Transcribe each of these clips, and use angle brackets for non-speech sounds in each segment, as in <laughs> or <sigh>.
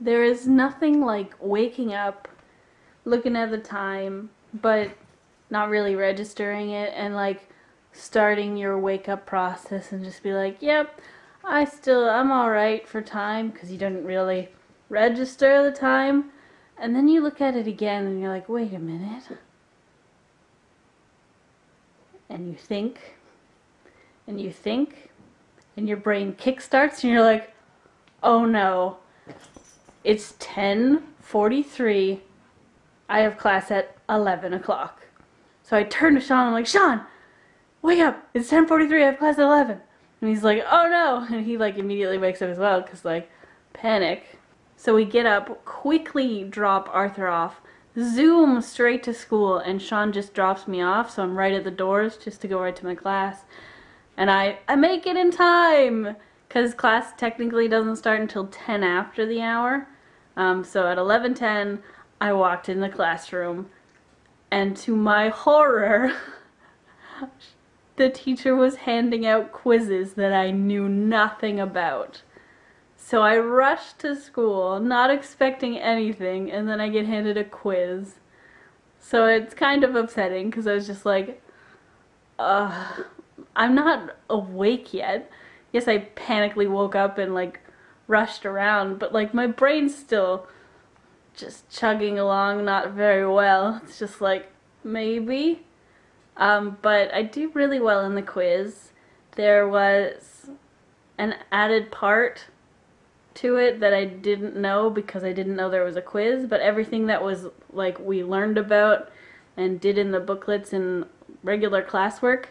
There is nothing like waking up, looking at the time, but not really registering it and like starting your wake up process and just be like, yep, I still, I'm alright for time because you didn't really register the time. And then you look at it again and you're like, wait a minute. And you think, and you think, and your brain kickstarts and you're like, oh no, it's 10:43. I have class at 11 o'clock. So I turn to Sean. I'm like, Sean, wake up! It's 10:43. I have class at 11. And he's like, oh no! <laughs> And he like immediately wakes up as well, cause like, panic. So we get up, quickly drop Arthur off, zoom straight to school, and Sean just drops me off. So I'm right at the doors just to go right to my class, and I I make it in time, cause class technically doesn't start until 10 after the hour. Um, so at 11:10, I walked in the classroom, and to my horror, <laughs> the teacher was handing out quizzes that I knew nothing about. So I rushed to school, not expecting anything, and then I get handed a quiz. So it's kind of upsetting because I was just like, I'm not awake yet. Yes, I panically woke up and like rushed around, but like my brain's still just chugging along not very well. It's just like, maybe. Um, but I do really well in the quiz. There was an added part to it that I didn't know because I didn't know there was a quiz, but everything that was like we learned about and did in the booklets and regular classwork,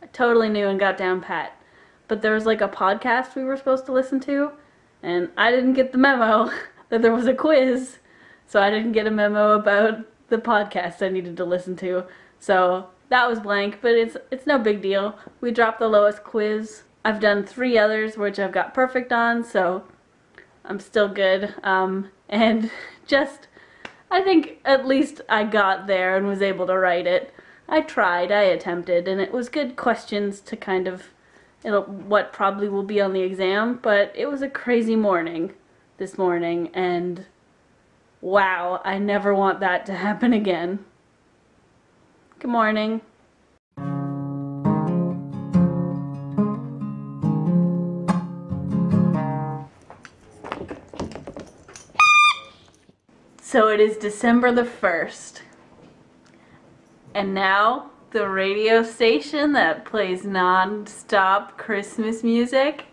I totally knew and got down pat. But there was like a podcast we were supposed to listen to, and I didn't get the memo <laughs> that there was a quiz, so I didn't get a memo about the podcast I needed to listen to. So that was blank, but it's it's no big deal. We dropped the lowest quiz. I've done three others which I've got perfect on, so I'm still good. Um, <laughs> and just, I think at least I got there and was able to write it. I tried, I attempted, and it was good questions to kind of what probably will be on the exam, but it was a crazy morning this morning, and wow, I never want that to happen again. Good morning. So it is December the 1st. And now the radio station that plays non-stop Christmas music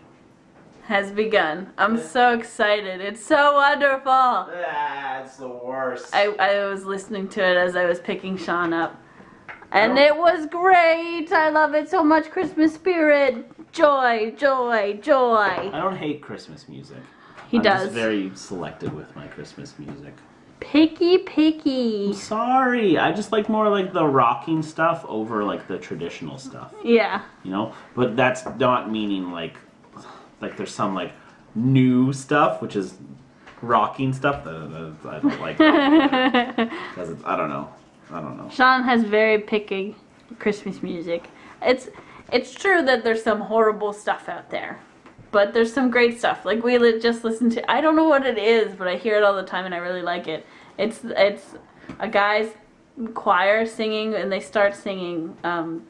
has begun. I'm so excited. It's so wonderful. That's the worst. I, I was listening to it as I was picking Sean up. And it was great. I love it so much. Christmas spirit. Joy, joy, joy. I don't hate Christmas music. He I'm does. Just very selective with my Christmas music. Picky, picky. I'm sorry. I just like more like the rocking stuff over like the traditional stuff. Yeah. You know, but that's not meaning like like there's some like new stuff which is rocking stuff that, I don't like because <laughs> I don't know. I don't know. Sean has very picky Christmas music. It's it's true that there's some horrible stuff out there, but there's some great stuff. Like we just listened to. I don't know what it is, but I hear it all the time and I really like it. It's it's a guy's choir singing and they start singing um,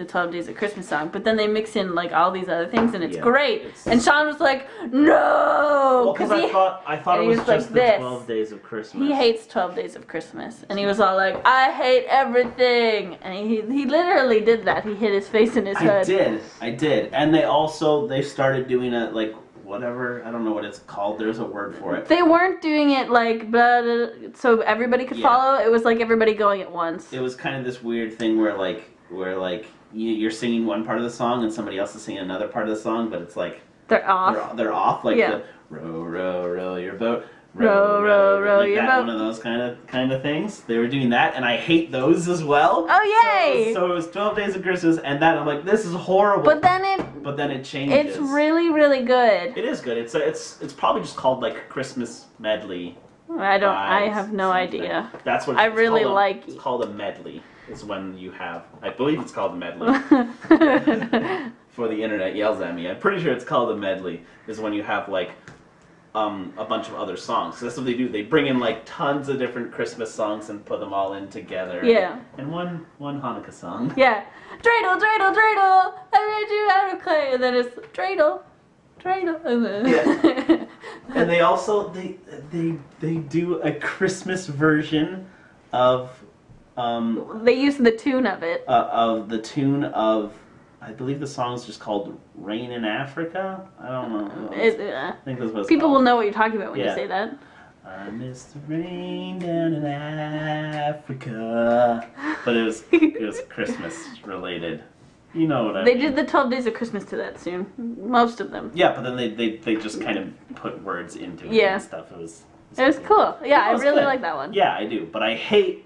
the 12 Days of Christmas song, but then they mix in like all these other things and it's Yeah, great. it's- And Sean was like, no, Well, because I he- thought I thought it was was like just the this. twelve days of Christmas. He hates 12 Days of Christmas. And he was all like, I hate everything. And he, he literally did that. He hit his face in his I hood. did, I did, and they also they started doing it like whatever I don't know what it's called. There's a word for it. They weren't doing it like blah, blah, so everybody could Yeah. follow. It was like everybody going at once. It was kind of this weird thing where like where like you're singing one part of the song and somebody else is singing another part of the song, but it's like They're off. they're, they're off like Yeah. the row row row your boat. Row, row, row like your that, boat. One of those kind of kind of things. They were doing that, and I hate those as well. Oh, yay! So, so it was Twelve Days of Christmas, and that I'm like, this is horrible. But then it But then it changes. it's really, really good. It is good. It's a, it's it's probably just called like Christmas medley. I don't, I have no something. idea. That's what I it's really called a- like It's it. called a medley. Is when you have. I believe it's called a medley. <laughs> For the internet yells at me. I'm pretty sure it's called a medley. Is when you have like um, a bunch of other songs. So that's what they do. They bring in like tons of different Christmas songs and put them all in together. Yeah. And one one Hanukkah song. <laughs> Yeah. Dreidel, dreidel, dreidel, I made you out of clay. And then it's dreidel, dreidel. And then Yeah. <laughs> And they also they they they do a Christmas version of um, they use the tune of it. uh, of the tune of I believe the song is just called "Rain in Africa." I don't know. It- uh, I think that's what it's people called. will know what you're talking about when Yeah. you say that. I miss the rain down in Africa. But it was it was <laughs> Christmas related. You know what I They mean? They did the 12 Days of Christmas to that soon. Most of them. Yeah, but then they, they, they just kind of put words into it Yeah. and stuff. It was It was cool. Yeah, It I really good. like that one. Yeah, I do. But I hate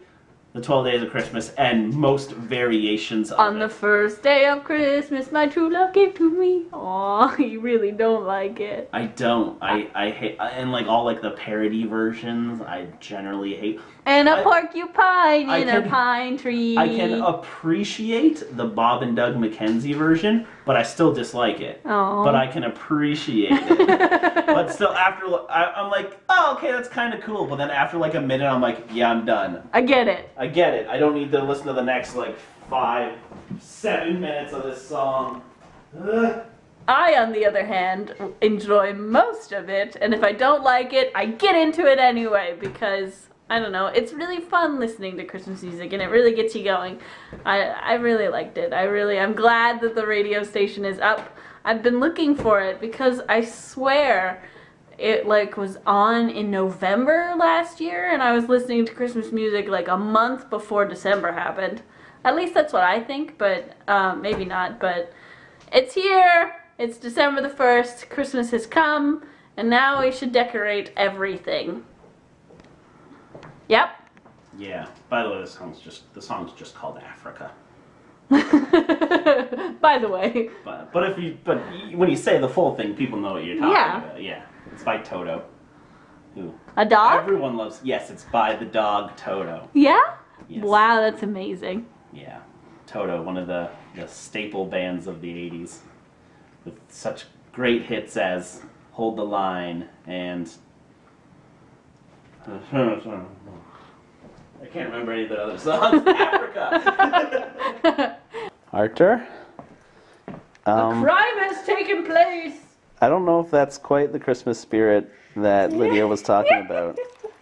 the Twelve Days of Christmas and most variations of On it. the first day of Christmas, my true love gave to me. Aw, <laughs> you really don't like it. I don't. I, I hate and like all like the parody versions. I generally hate. And a I- porcupine I in a pine tree. I can appreciate the Bob and Doug McKenzie version, but I still dislike it. Aw. But I can appreciate it. <laughs> still, after I, I'm like, oh, okay, that's kind of cool. But then after like a minute, I'm like, yeah, I'm done. I get it. I get it. I don't need to listen to the next like five, seven minutes of this song. Ugh. I, on the other hand, enjoy most of it, and if I don't like it, I get into it anyway because I don't know. It's really fun listening to Christmas music, and it really gets you going. I I really liked it. I really I'm glad that the radio station is up. I've been looking for it because I swear it like was on in November last year, and I was listening to Christmas music like a month before December happened. At least that's what I think, but um, maybe not. But it's here. It's December the 1st. Christmas has come. And now we should decorate everything. Yep. Yeah. By the way, the song's just the song's just called Africa. <laughs> By the way. But but if you but when you say the full thing, people know what you're talking Yeah. about. Yeah. It's by Toto. Who A dog? everyone loves. Yes, it's by the dog Toto. Yeah? Yes. Wow, that's amazing. Yeah. Toto, one of the, the staple bands of the 80s. With such great hits as Hold the Line and. I can't remember any of the other songs. <laughs> Africa! <laughs> Arthur? Um, Crime has taken place. I don't know if that's quite the Christmas spirit that <laughs> Lydia was talking about.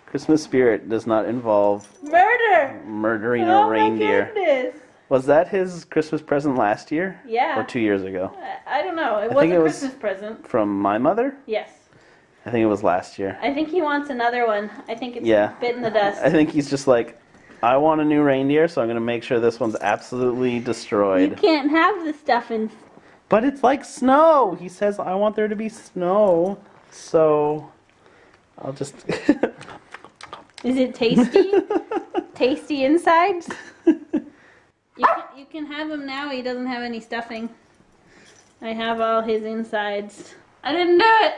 Christmas spirit does not involve Murder. murdering oh a reindeer. my goodness. Was that his Christmas present last year? Yeah. Or two years ago? I- I don't know. It I was think a it was- Christmas present. From my mother? Yes. I think it was last year. I think he wants another one. I think it's Yeah. bit in the dust. I think he's just like, I want a new reindeer, so I'm going to make sure this one's absolutely destroyed. You can't have the stuff in. But it's like snow. He says, I want there to be snow. So I'll just. <laughs> Is it tasty? <laughs> tasty insides? <laughs> You can, you can have him now. He doesn't have any stuffing. I have all his insides. I didn't do it.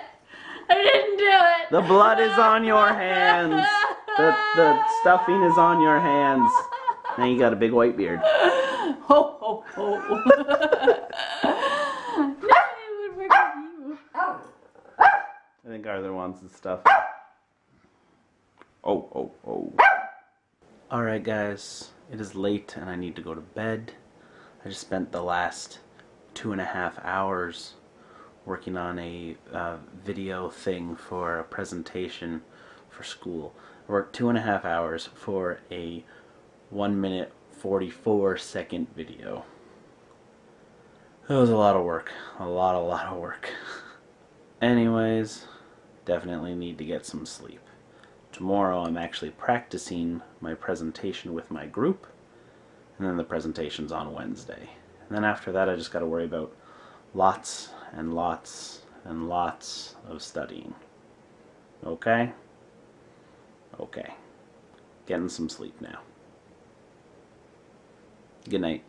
<laughs> I didn't do it. the blood is on your hands. The, the stuffing is on your hands. Now you got a big white beard. <laughs> Ho ho ho. <laughs> no, it would work with you. I think Arthur wants his stuff. Oh, oh, oh. Alright, guys. It is late and I need to go to bed. I just spent the last two and a half hours working on a uh, video thing for a presentation for school. I worked two and a half hours for a 1 minute 44 second video. It was a lot of work. A lot, a lot of work. <laughs> Anyways, definitely need to get some sleep. Tomorrow I'm actually practicing my presentation with my group, and then the presentation's on Wednesday. And then after that, I just got to worry about lots and lots and lots of studying. Okay? Okay. Getting some sleep now. Good night.